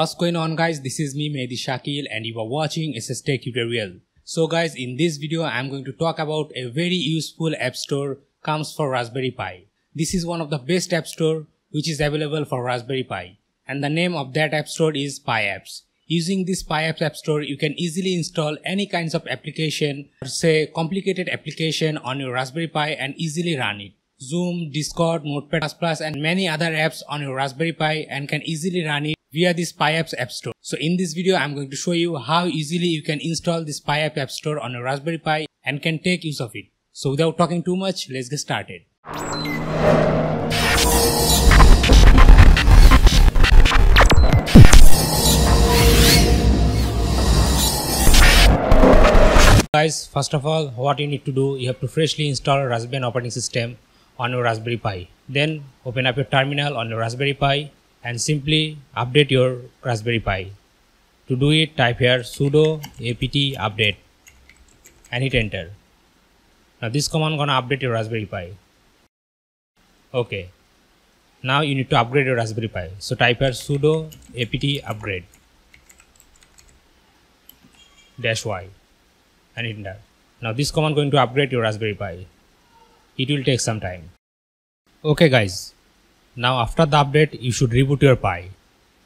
What's going on guys, this is me Mehedi Shakeel and you are watching SSTec tutorial. So guys, in this video I am going to talk about a very useful app store comes for Raspberry Pi. This is one of the best app store which is available for Raspberry Pi and the name of that app store is Pi Apps. Using this Pi Apps app store you can easily install any kinds of application or say complicated application on your Raspberry Pi and easily run it. Zoom, Discord, Notepad++ and many other apps on your Raspberry Pi and can easily run it via this PiApps App Store. So in this video, I'm going to show you how easily you can install this PiApp App Store on a Raspberry Pi and can take use of it. So without talking too much, let's get started. Guys, first of all, what you need to do, you have to freshly install a Raspbian operating system on your Raspberry Pi. Then open up your terminal on your Raspberry Pi and simply update your Raspberry Pi. To do it, type here sudo apt update and hit enter. Now this command gonna update your Raspberry Pi. Okay. Now you need to upgrade your Raspberry Pi. So type here sudo apt upgrade dash y and hit enter. Now this command going to upgrade your Raspberry Pi. It will take some time. Okay guys, now after the update, you should reboot your Pi.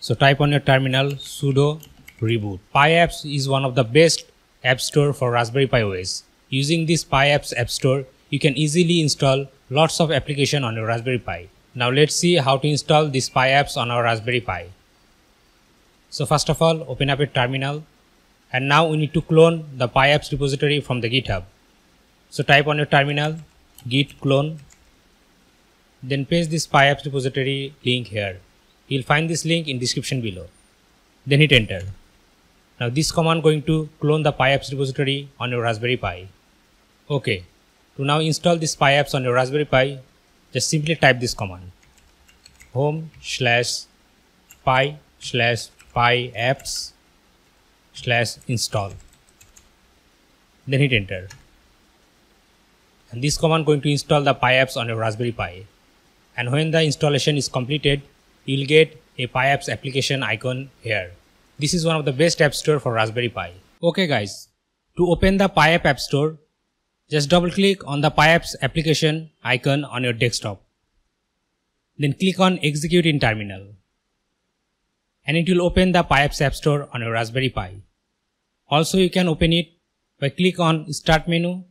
So type on your terminal sudo reboot. Pi Apps is one of the best app store for Raspberry Pi OS. Using this Pi Apps app store, you can easily install lots of application on your Raspberry Pi. Now let's see how to install this Pi Apps on our Raspberry Pi. So first of all, open up a terminal and now we need to clone the Pi Apps repository from the GitHub. So type on your terminal git clone then paste this PiApps repository link here. You'll find this link in description below. Then hit enter. Now this command going to clone the PiApps repository on your Raspberry Pi. Okay, to now install this PiApps on your Raspberry Pi, just simply type this command. home slash pi slash PiApps slash install. Then hit enter. And this command going to install the PiApps on your Raspberry Pi and when the installation is completed, you'll get a PiApps application icon here. This is one of the best app store for Raspberry Pi. Okay guys, to open the PiApp app store, just double click on the PiApps application icon on your desktop. Then click on execute in terminal. And it will open the PiApps app store on your Raspberry Pi. Also you can open it by click on start menu,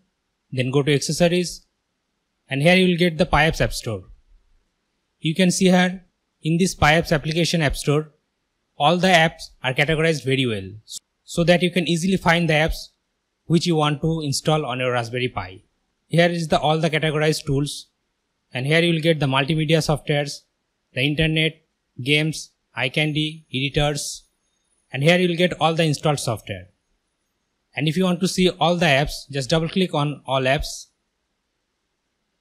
then go to accessories and here you will get the PiApps app store. You can see here in this PiApps application app store, all the apps are categorized very well so that you can easily find the apps which you want to install on your Raspberry Pi. Here is the all the categorized tools and here you will get the multimedia softwares, the internet, games, iCandy, editors and here you will get all the installed software. And if you want to see all the apps, just double click on all apps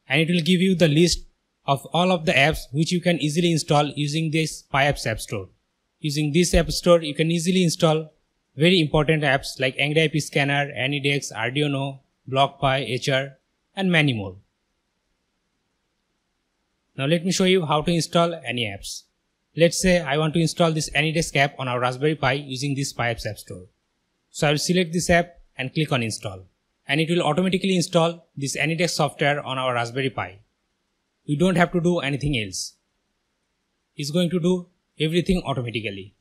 and it will give you the list of all of the apps which you can easily install using this PiApps App Store. Using this App Store, you can easily install very important apps like Angry IP Scanner, AnyDesk, Arduino, BlockPi, HR, and many more. Now let me show you how to install any apps. Let's say I want to install this AnyDesk app on our Raspberry Pi using this PiApps App Store. So I will select this app and click on install. And it will automatically install this AnyDesk software on our Raspberry Pi we don't have to do anything else. It's going to do everything automatically.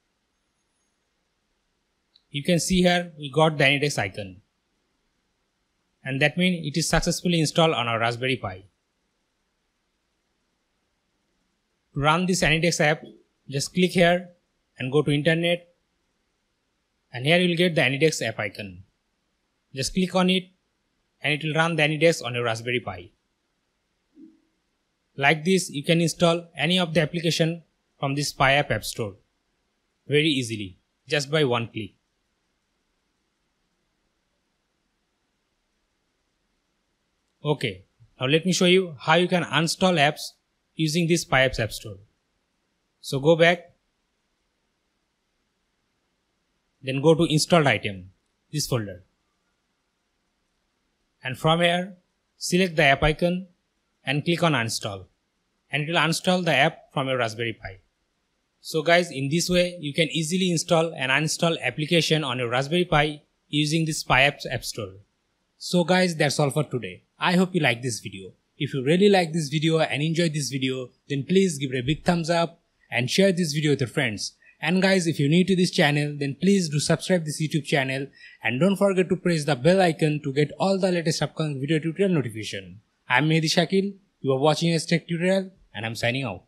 You can see here we got the icon. And that means it is successfully installed on our Raspberry Pi. To run this AnyDesk app, just click here and go to internet and here you will get the AnyDesk app icon. Just click on it and it will run the AnyDesk on your Raspberry Pi. Like this, you can install any of the application from this PiApp App Store very easily, just by one click. Okay, now let me show you how you can uninstall apps using this PiApps App Store. So go back, then go to installed item, this folder. And from here, select the app icon and click on uninstall and it will uninstall the app from your Raspberry Pi. So guys, in this way, you can easily install and uninstall application on your Raspberry Pi using this Pi Apps App Store. So guys, that's all for today. I hope you like this video. If you really like this video and enjoyed this video, then please give it a big thumbs up and share this video with your friends. And guys, if you're new to this channel, then please do subscribe this YouTube channel and don't forget to press the bell icon to get all the latest upcoming video tutorial notification. I'm Mehedi Shakeel, you are watching a tech tutorial and I'm signing out.